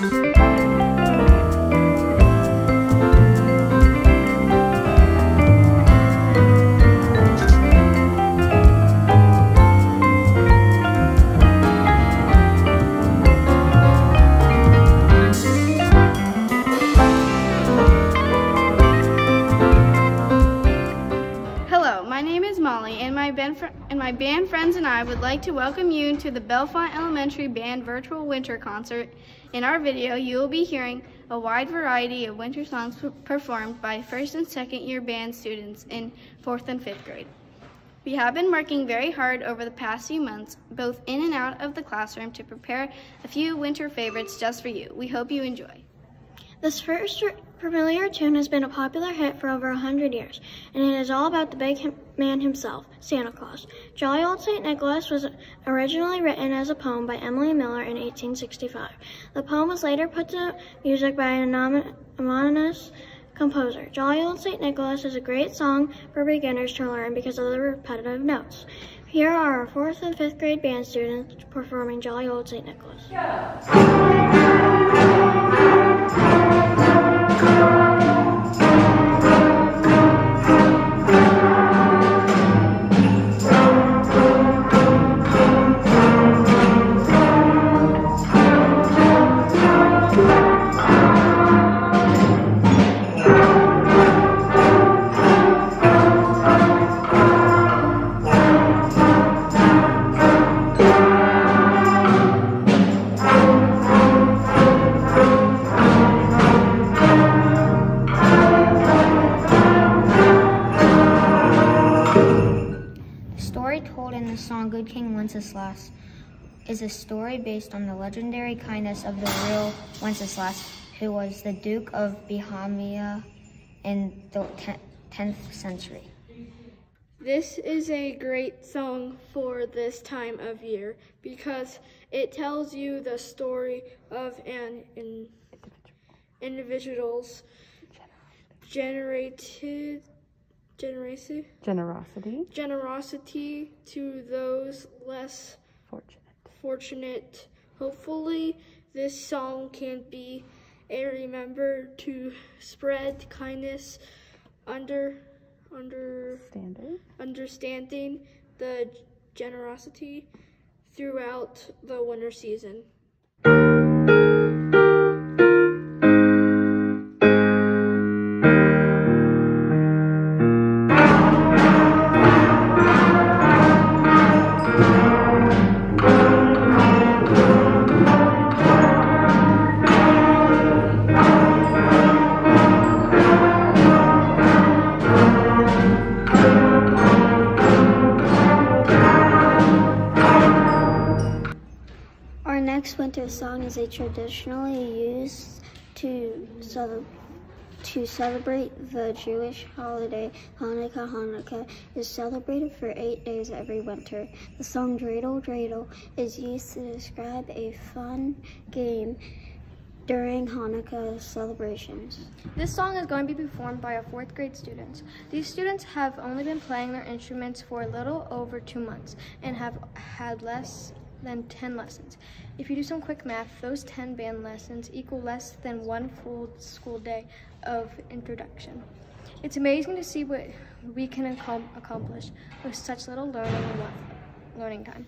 Música fr- and my band friends and I would like to welcome you to the Bellefonte Elementary Band Virtual Winter Concert. In our video, you will be hearing a wide variety of winter songs performed by first and second year band students in fourth and fifth grade. We have been working very hard over the past few months, both in and out of the classroom, to prepare a few winter favorites just for you. We hope you enjoy. This first familiar tune has been a popular hit for over a hundred years, and it is all about the big him- man himself, Santa Claus. Jolly Old St. Nicholas was originally written as a poem by Emily Miller in 1865. The poem was later put to music by an anonymous composer. Jolly Old St. Nicholas is a great song for beginners to learn because of the repetitive notes. Here are our fourth and fifth grade band students performing Jolly Old St. Nicholas. The Thank you. Legendary kindness of the real Wenceslas, who was the Duke of Bohemia in the 10th century. This is a great song for this time of year because it tells you the story of an in, individual's generated generosity, Generosity. generosity to those less Fortunate. fortunate. Hopefully, this song can be a remember to spread kindness under under Standard. understanding the generosity throughout the winter season. Next winter song is a traditionally used to cele- to celebrate the Jewish holiday Hanukkah. Hanukkah is celebrated for eight days every winter. The song Dreidel Dreidel is used to describe a fun game during Hanukkah celebrations. This song is going to be performed by our fourth grade students. These students have only been playing their instruments for a little over two months and have had less than 10 lessons. If you do some quick math, those 10 band lessons equal less than one full school day of introduction. It's amazing to see what we can accomplish with such little learning learning time.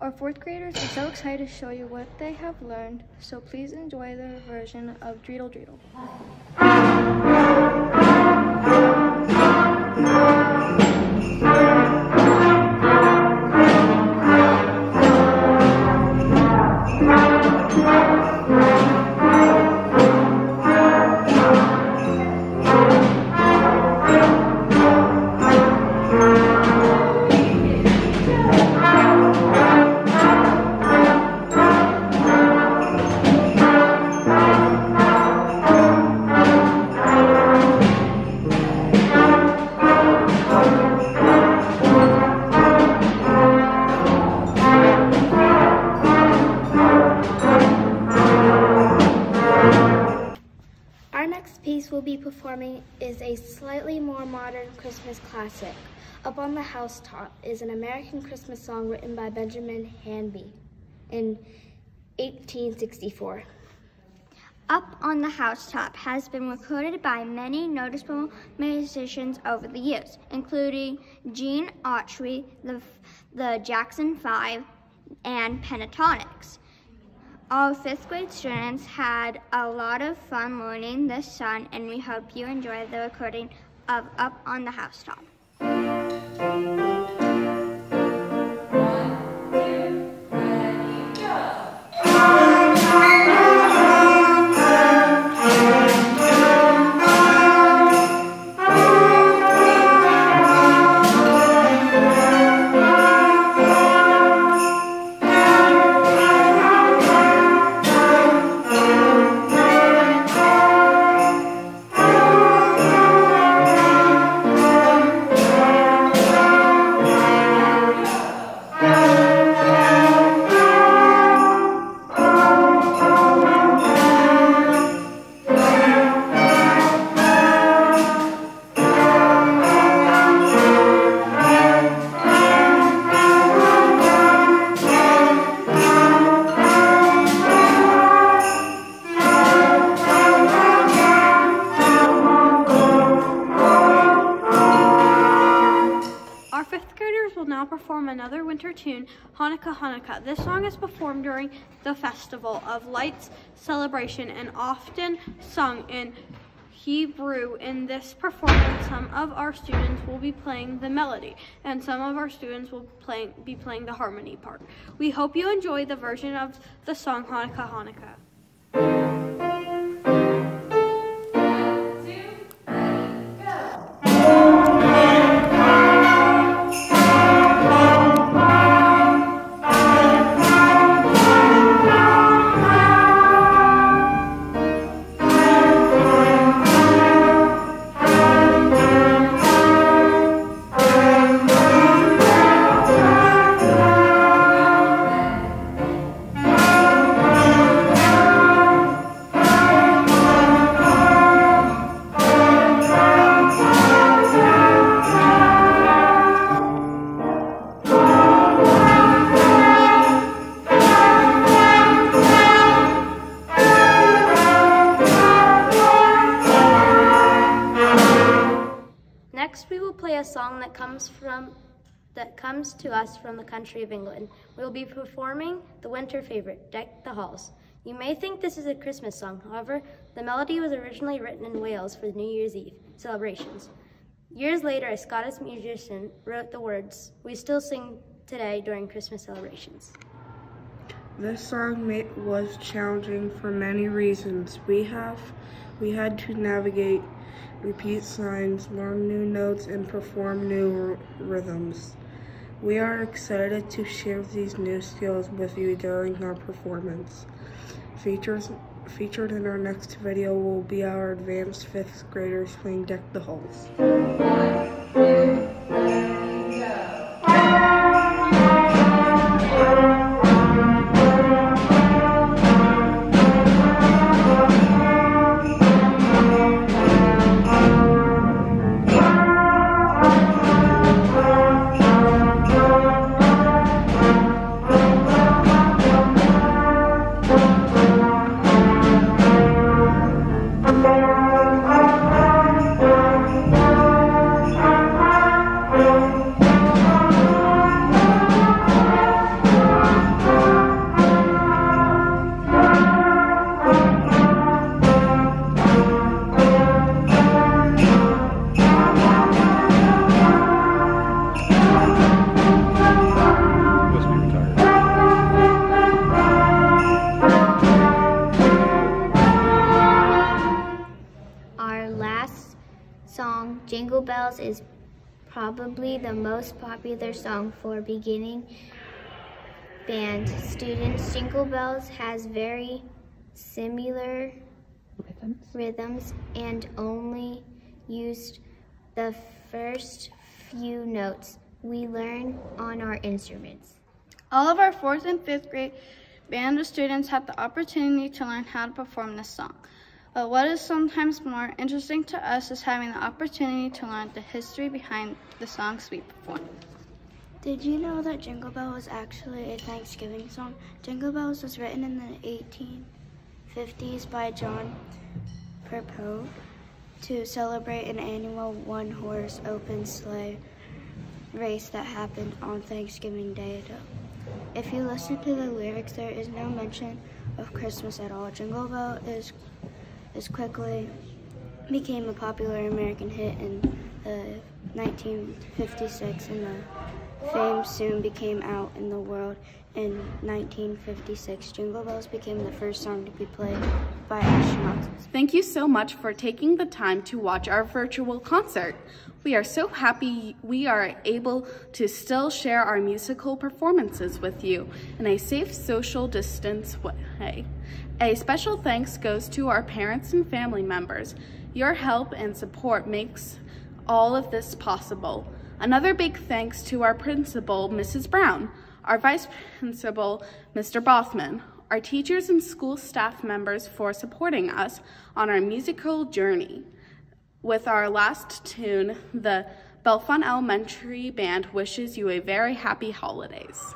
Our fourth graders are so excited to show you what they have learned, so please enjoy their version of Dreidel Dreidel. Piece we'll be performing is a slightly more modern Christmas classic. Up on the Housetop is an American Christmas song written by Benjamin Hanby in 1864. Up on the Housetop has been recorded by many noticeable musicians over the years, including Gene Autry, the, the Jackson Five, and Pentatonix. All fifth grade students had a lot of fun learning this song, and we hope you enjoy the recording of Up on the Housetop. Fifth graders will now perform another winter tune, Hanukkah Hanukkah. This song is performed during the Festival of Lights celebration and often sung in Hebrew. In this performance, some of our students will be playing the melody and some of our students will play, be playing the harmony part. We hope you enjoy the version of the song Hanukkah Hanukkah. Next, we will play a song that comes from that comes to us from the country of England. We will be performing the winter favorite, Deck the Halls. You may think this is a Christmas song, however, the melody was originally written in Wales for the New Year's Eve celebrations. Years later, a Scottish musician wrote the words we still sing today during Christmas celebrations. This song was challenging for many reasons. We have we had to navigate, repeat signs, learn new notes, and perform new rhythms. We are excited to share these new skills with you during our performance. Features featured in our next video will be our advanced fifth graders playing Deck the Halls. Bells, is probably the most popular song for beginning band students. Jingle Bells has very similar rhythms and only used the first few notes we learn on our instruments. All of our fourth and fifth grade band of students had the opportunity to learn how to perform this song. But what is sometimes more interesting to us is having the opportunity to learn the history behind the songs we perform. Did you know that Jingle Bell was actually a Thanksgiving song? Jingle Bells was written in the 1850s by John Perpeau to celebrate an annual one horse open sleigh race that happened on Thanksgiving Day. If you listen to the lyrics, there is no mention of Christmas at all. Jingle Bell is, is quickly became a popular American hit in uh, 1956 and the fame soon became out in the world in 1956. Jingle Bells became the first song to be played by astronauts. Thank you so much for taking the time to watch our virtual concert. We are so happy we are able to still share our musical performances with you in a safe social distance way. A special thanks goes to our parents and family members. Your help and support makes all of this possible. Another big thanks to our principal, Mrs. Brown, our vice principal, Mr. Bothman, our teachers and school staff members for supporting us on our musical journey. With our last tune, the Bellefonte Elementary Band wishes you a very happy holidays.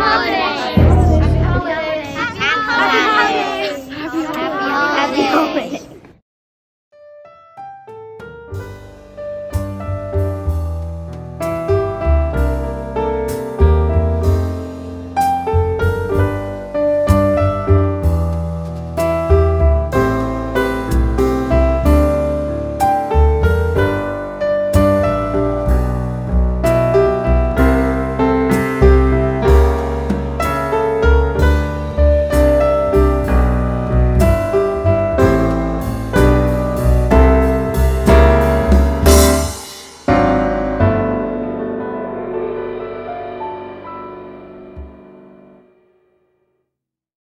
holiday.